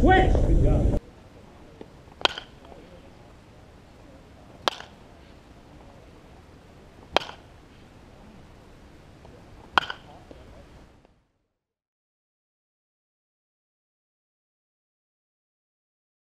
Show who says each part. Speaker 1: switch.